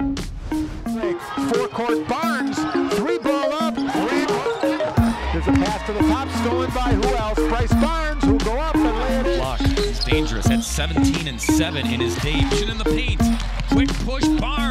Four-court Barnes, three ball up, three. There's a pass to the top, stolen by who else? Bryce Barnes, who'll go up and lay it. Block. It's dangerous at 17 and 7 in his debut in the paint. Quick push, Barnes.